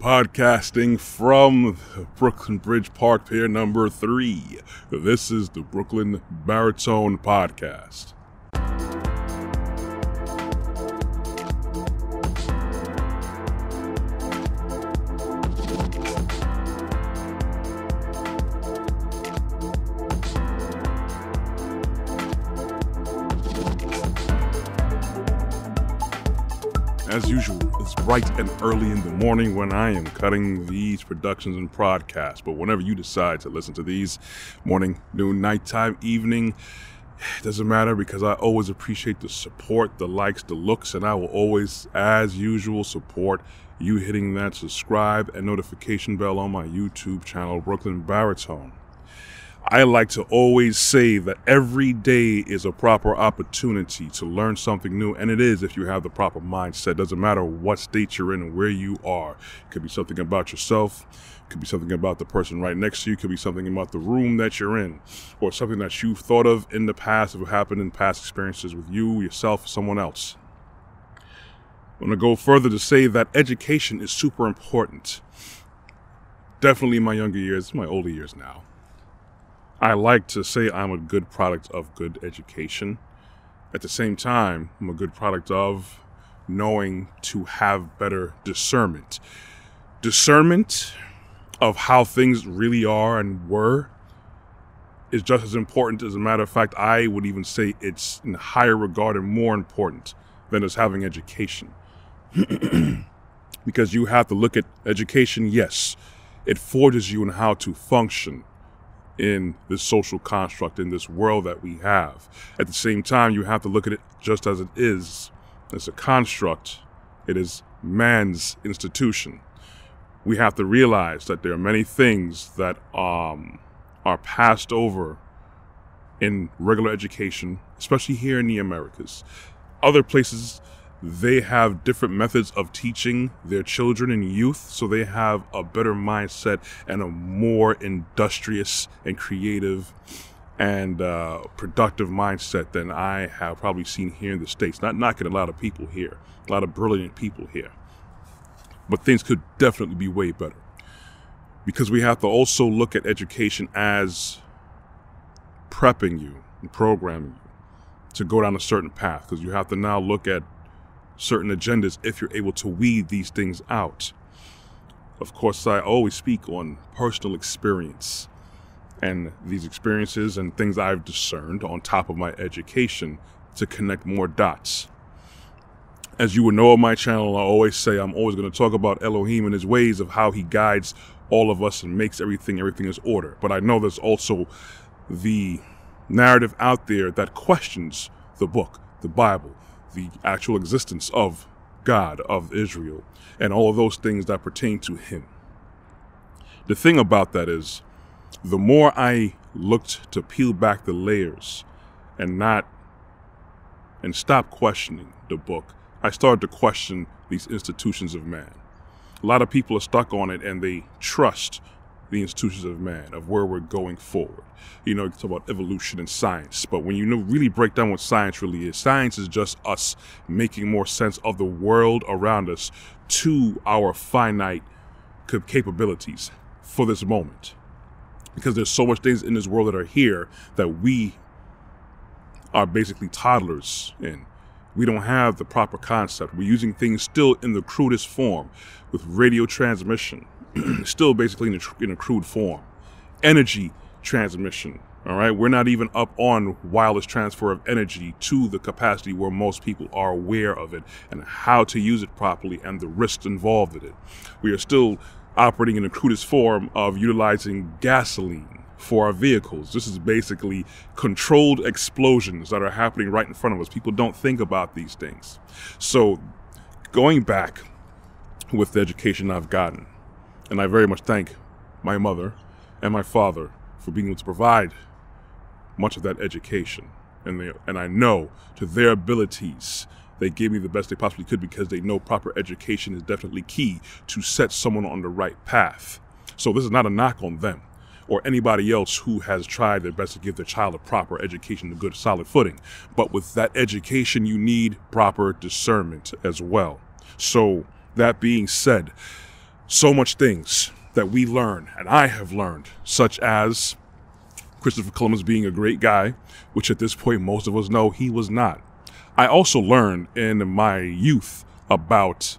Podcasting from Brooklyn Bridge Park Pier number three. This is the Brooklyn Baritone Podcast. As usual, it's bright and early in the morning when I am cutting these productions and podcasts. But whenever you decide to listen to these, morning, noon, nighttime, evening, it doesn't matter because I always appreciate the support, the likes, the looks, and I will always, as usual, support you hitting that subscribe and notification bell on my YouTube channel, Brooklyn Baritone. I like to always say that every day is a proper opportunity to learn something new, and it is if you have the proper mindset. Doesn't matter what state you're in and where you are. It could be something about yourself, it could be something about the person right next to you, it could be something about the room that you're in, or something that you've thought of in the past, or happened in past experiences with you, yourself, or someone else. I'm going to go further to say that education is super important. Definitely in my younger years, my older years now. I like to say I'm a good product of good education. At the same time, I'm a good product of knowing to have better discernment. Discernment of how things really are and were is just as important. As a matter of fact, I would even say it's in higher regard and more important than just having education. because you have to look at education, yes, it forges you in how to function in this social construct, in this world that we have. At the same time, you have to look at it just as it is. It's a construct, it is man's institution. We have to realize that there are many things that um, are passed over in regular education, especially here in the Americas. Other places, they have different methods of teaching their children and youth, so they have a better mindset and a more industrious and creative and uh, productive mindset than I have probably seen here in the States. Not knocking a lot of people here, a lot of brilliant people here, but things could definitely be way better. Because we have to also look at education as prepping you and programming you to go down a certain path, because you have to now look at certain agendas if you're able to weed these things out. Of course, I always speak on personal experience and these experiences and things I've discerned on top of my education to connect more dots. As you would know on my channel, I always say I'm always going to talk about Elohim and his ways of how he guides all of us and makes everything, everything is order. But I know there's also the narrative out there that questions the book, the Bible, the actual existence of God, of Israel, and all of those things that pertain to Him. The thing about that is, the more I looked to peel back the layers and not and stop questioning the book, I started to question these institutions of man. A lot of people are stuck on it and they trust the institutions of man, of where we're going forward. You know, you talk about evolution and science, but when you know, really break down what science really is, science is just us making more sense of the world around us to our finite capabilities for this moment. Because there's so much things in this world that are here that we are basically toddlers in. We don't have the proper concept. We're using things still in the crudest form with radio transmission, still basically in a, in a crude form. Energy transmission. All right, we're not even up on wireless transfer of energy to the capacity where most people are aware of it and how to use it properly and the risks involved in it. We are still operating in the crudest form of utilizing gasoline for our vehicles. This is basically controlled explosions that are happening right in front of us. People don't think about these things. So, going back with the education I've gotten, and I very much thank my mother and my father for being able to provide much of that education. And, they, and I know to their abilities, they gave me the best they possibly could because they know proper education is definitely key to set someone on the right path. So this is not a knock on them or anybody else who has tried their best to give their child a proper education, a good solid footing. But with that education, you need proper discernment as well. So that being said, so much things that we learn, and I have learned, such as Christopher Columbus being a great guy, which at this point most of us know he was not. I also learned in my youth about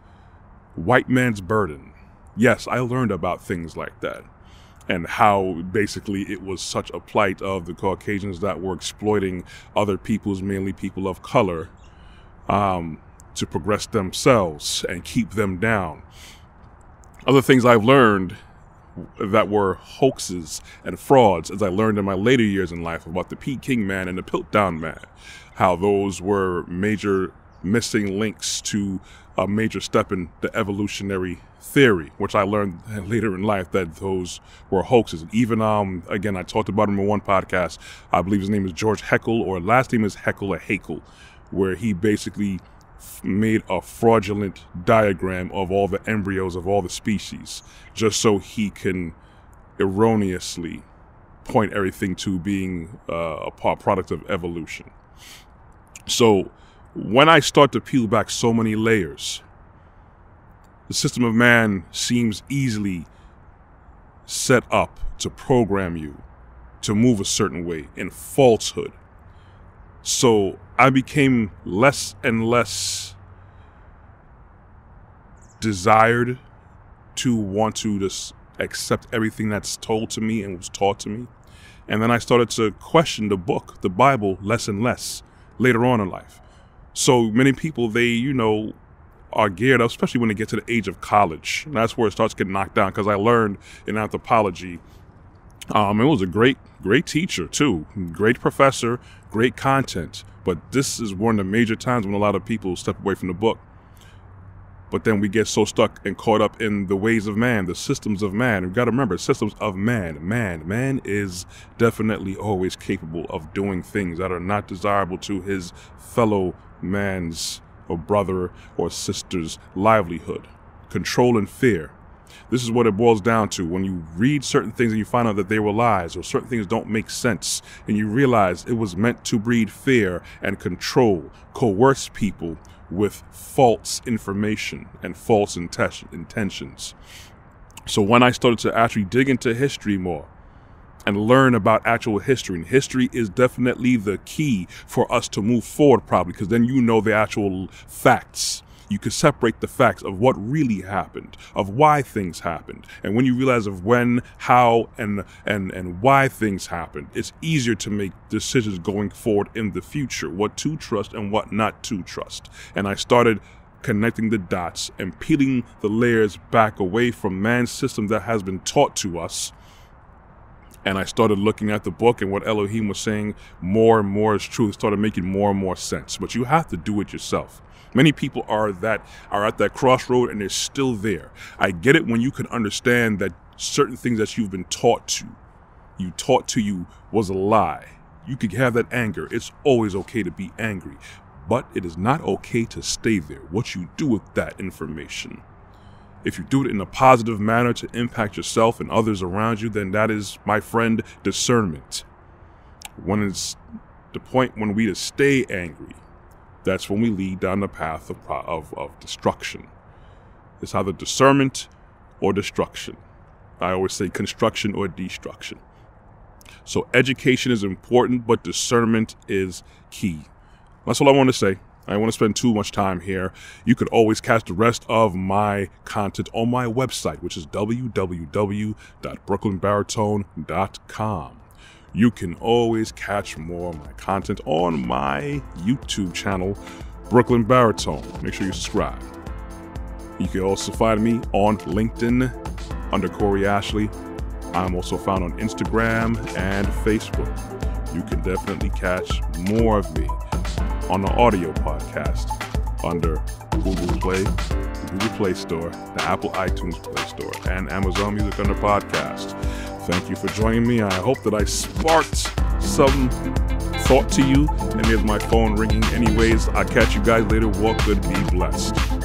white man's burden. Yes, I learned about things like that and how basically it was such a plight of the Caucasians that were exploiting other peoples, mainly people of color, um, to progress themselves and keep them down. Other things I've learned that were hoaxes and frauds, as I learned in my later years in life about the Peking man and the Piltdown man, how those were major missing links to a major step in the evolutionary theory, which I learned later in life that those were hoaxes. Even um, again, I talked about him in one podcast. I believe his name is George Haeckel, or last name is Haeckel or Haeckel, where he basically made a fraudulent diagram of all the embryos of all the species just so he can erroneously point everything to being uh, a product of evolution. So when I start to peel back so many layers, the system of man seems easily set up to program you to move a certain way in falsehood. So I became less and less desired to want to just accept everything that's told to me and was taught to me. And then I started to question the book, the Bible, less and less later on in life. So many people, they, you know, are geared up, especially when they get to the age of college. And that's where it starts getting knocked down. Because I learned in anthropology, um, it was a great, great teacher too, great professor, great content. But this is one of the major times when a lot of people step away from the book. But then we get so stuck and caught up in the ways of man, the systems of man. We've got to remember, systems of man. Man, man is definitely always capable of doing things that are not desirable to his fellow man's or brother or sister's livelihood. Control and fear. This is what it boils down to. When you read certain things and you find out that they were lies or certain things don't make sense, and you realize it was meant to breed fear and control, coerce people with false information and false intentions. So when I started to actually dig into history more, and learn about actual history. And history is definitely the key for us to move forward, probably, because then you know the actual facts you can separate the facts of what really happened, of why things happened. And when you realize of when, how, and and and why things happened, it's easier to make decisions going forward in the future, what to trust and what not to trust. And I started connecting the dots and peeling the layers back away from man's system that has been taught to us and I started looking at the book and what Elohim was saying more and more is true. It started making more and more sense. But you have to do it yourself. Many people are that are at that crossroad and they're still there. I get it when you can understand that certain things that you've been taught to, you taught to you was a lie. You could have that anger. It's always okay to be angry, but it is not okay to stay there. What you do with that information. If you do it in a positive manner to impact yourself and others around you, then that is, my friend, discernment. When it's the point when we to stay angry, that's when we lead down the path of, of, of destruction. It's either discernment or destruction. I always say construction or destruction. So education is important, but discernment is key. That's all I want to say. I don't want to spend too much time here. You could always catch the rest of my content on my website, which is www.brooklynbaritone.com. You can always catch more of my content on my YouTube channel, Brooklyn Baritone. Make sure you subscribe. You can also find me on LinkedIn under Corey Ashley. I'm also found on Instagram and Facebook. You can definitely catch more of me on the audio podcast under Google Play, Google Play Store, the Apple iTunes Play Store, and Amazon Music under podcast. Thank you for joining me. I hope that I sparked some thought to you. And here's my phone ringing. Anyways, I'll catch you guys later. Walk good, be blessed.